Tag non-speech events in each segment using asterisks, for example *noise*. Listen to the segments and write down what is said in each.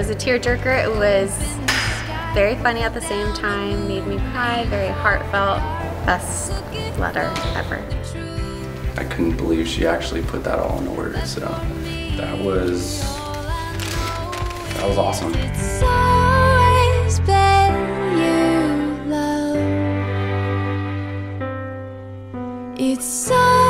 was a tearjerker. It was very funny at the same time, made me cry, very heartfelt. Best letter ever. I couldn't believe she actually put that all in words. So that was that was awesome. It's so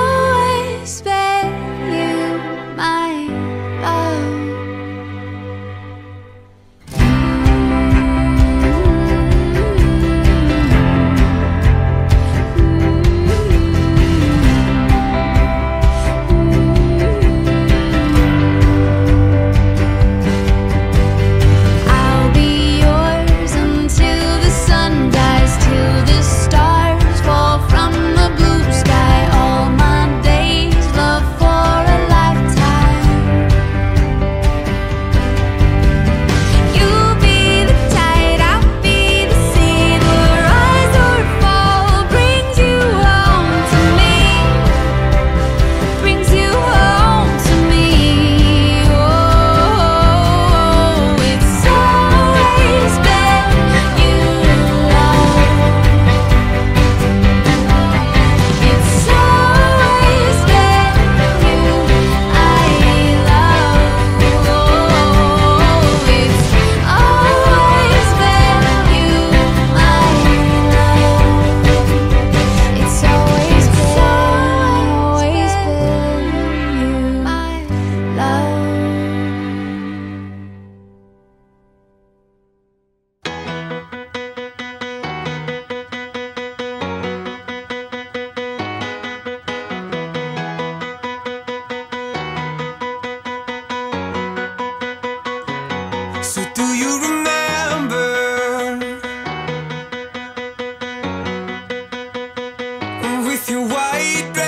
if you wait. white.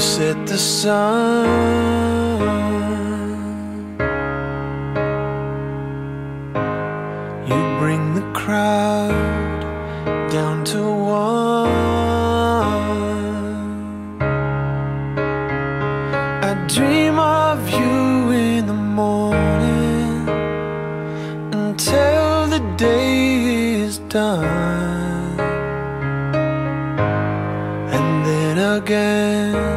set the sun. You bring the crowd down to one. I dream of you in the morning Until the day is done. And then again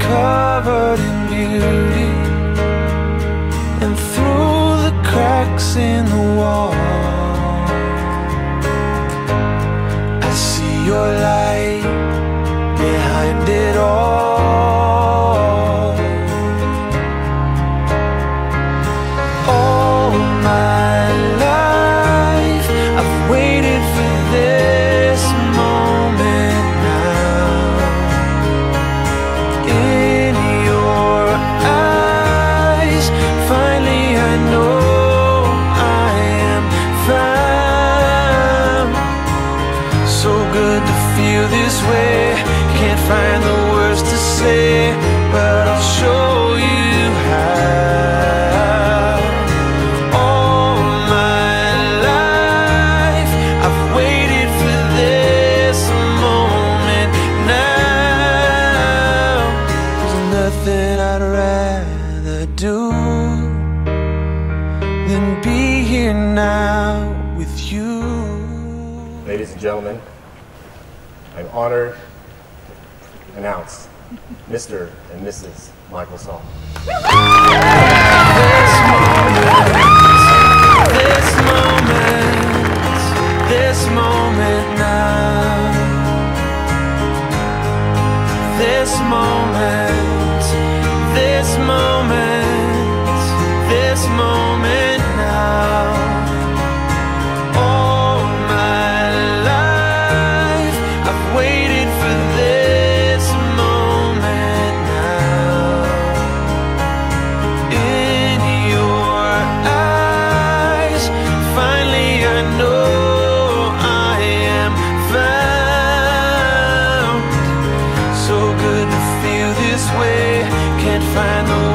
covered in beauty, and through the cracks in feel this way. Can't find the words to say, Michael Sa. *laughs* Ah! Find the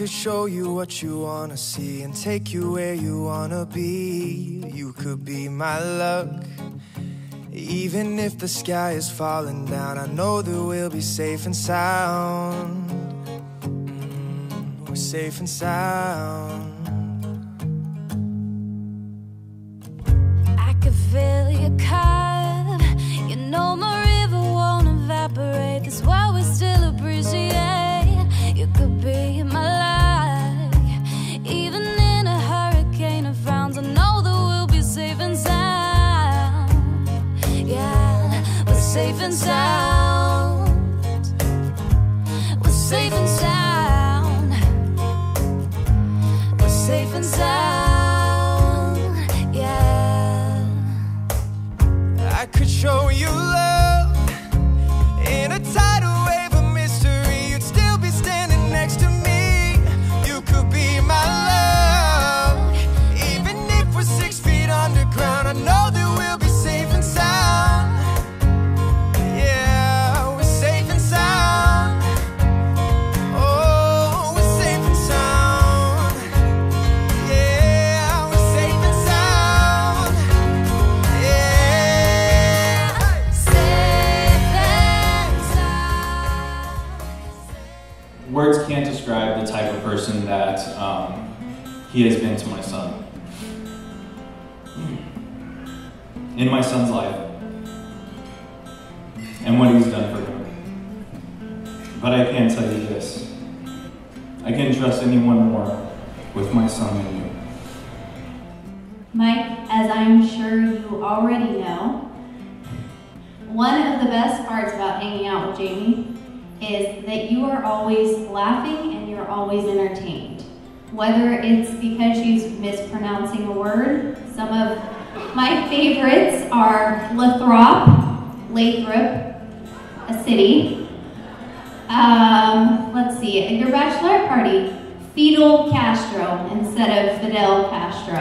could show you what you wanna see and take you where you wanna be. You could be my luck. Even if the sky is falling down, I know that we'll be safe and sound. Mm, We're safe and sound. I could fill your cup. You know my river won't evaporate. That's why we still appreciate. You could be my safe and sound. We're safe and sound. Words can't describe the type of person that um, he has been to my son. In my son's life, and what he's done for him. But I can tell you this I can trust anyone more with my son than you. Mike, as I'm sure you already know, one of the best parts about hanging out with Jamie is that you are always laughing and you're always entertained. Whether it's because she's mispronouncing a word, some of my favorites are Lathrop, Lathrop, a city, Um, let's see, at your bachelorette party, Fidel Castro instead of Fidel Castro.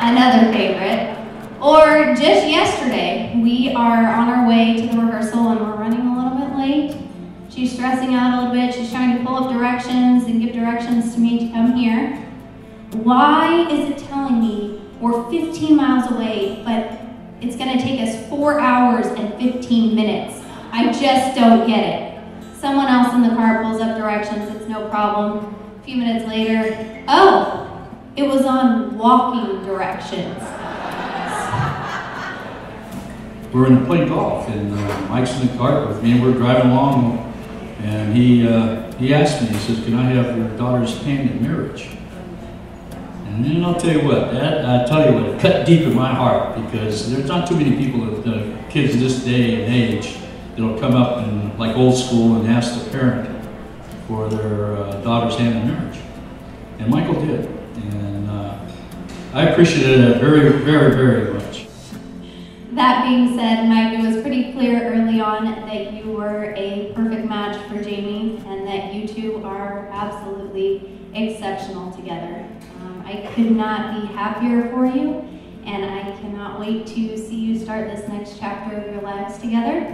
Another favorite. Or just yesterday, we are on our way to the rehearsal and we're She's stressing out a little bit. She's trying to pull up directions and give directions to me to come here. Why is it telling me we're 15 miles away, but it's going to take us four hours and 15 minutes? I just don't get it. Someone else in the car pulls up directions. It's no problem. A few minutes later, oh, it was on walking directions. we're going to play golf, and uh, Mike's in the cart with me, and we're driving along, and he uh, he asked me, he says, "Can I have your daughter's hand in marriage?" And then I'll tell you what, that I tell you what, it cut deep in my heart because there's not too many people that kids this day and age that'll come up and like old school and ask the parent for their uh, daughter's hand in marriage, and Michael did, and uh, I appreciated it very, very, very much. That being said, Mike, it was pretty clear early on that you were a perfect match for Jamie and that you two are absolutely exceptional together. Um, I could not be happier for you, and I cannot wait to see you start this next chapter of your lives together.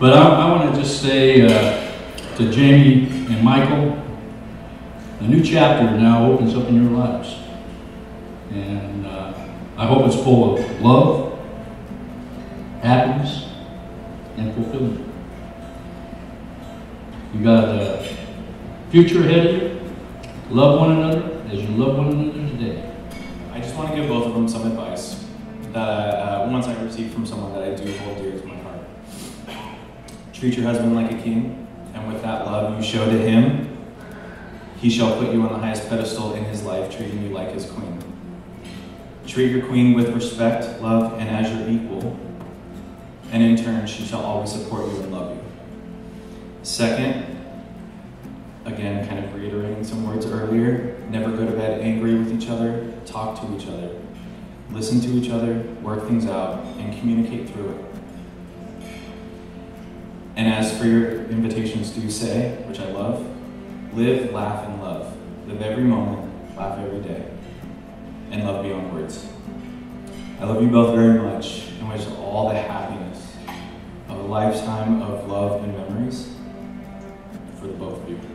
But I, I want to just say uh, to Jamie and Michael, a new chapter now opens up in your lives. And uh, I hope it's full of love, happiness, and fulfillment. You got a future ahead of you. Love one another as you love one another today. I just want to give both of them some advice that uh, once I received from someone that I do hold dear to my heart. Treat your husband like a king, and with that love you show to him, he shall put you on the highest pedestal in his life, treating you like his queen. Treat your queen with respect, love, and as your equal, and in turn she shall always support you and love you. Second, again, kind of reiterating some words earlier, never go to bed angry with each other, talk to each other, listen to each other, work things out, and communicate through it. And as for your invitations, do say, which I love, live, laugh, and love. Live every moment, laugh every day, and love beyond words. I love you both very much and wish all the happiness of a lifetime of love and memories for the both of you.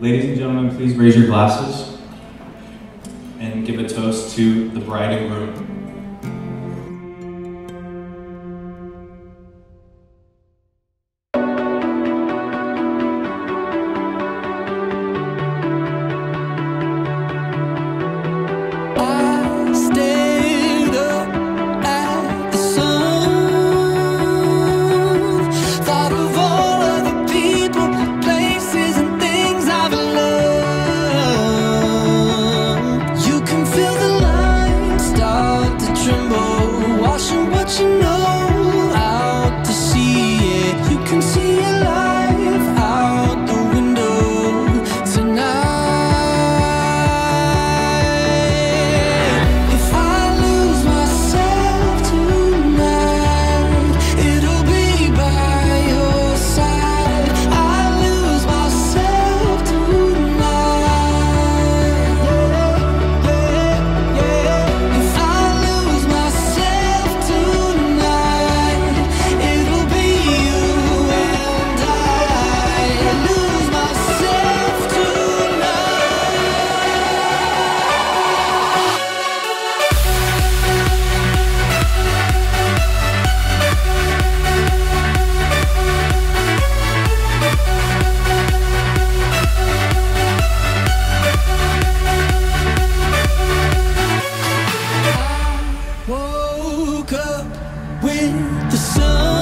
Ladies and gentlemen, please raise your glasses and give a toast to the bride and groom. the sun.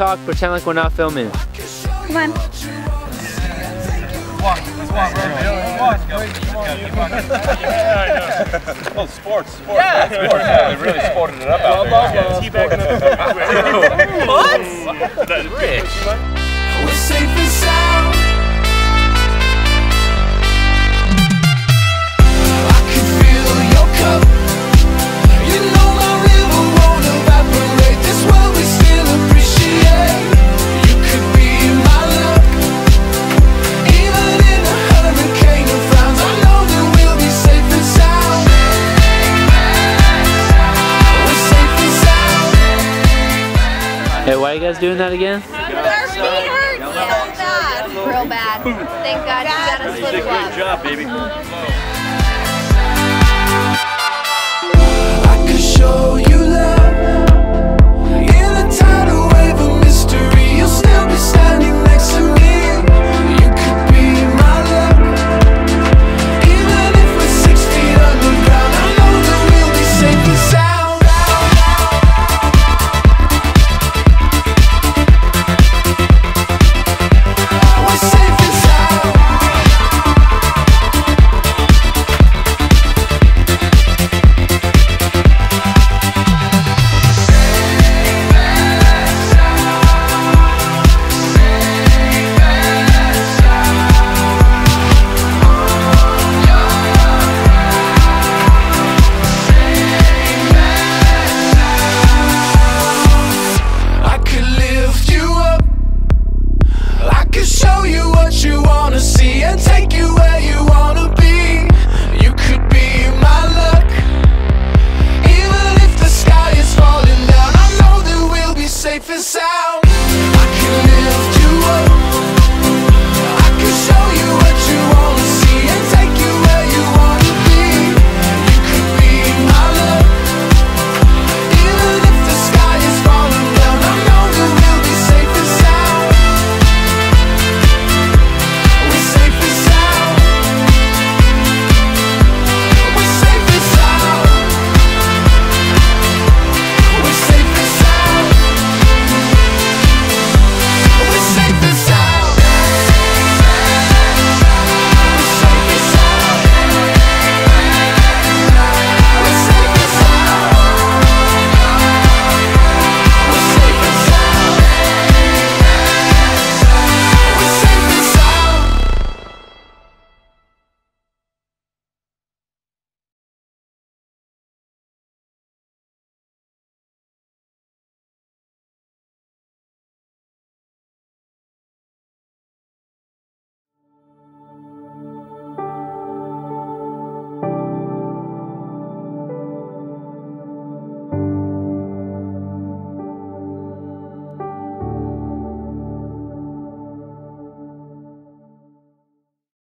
Talk, pretend like we're not filming. Come on. Well, sports, sports. Yeah, sports. Yeah, they really sported it up out there. what? That's rich. We're safe and sound. Hey, why are you guys doing that again? Real bad. Thank God you got us flip flop. job, baby. I could show you love.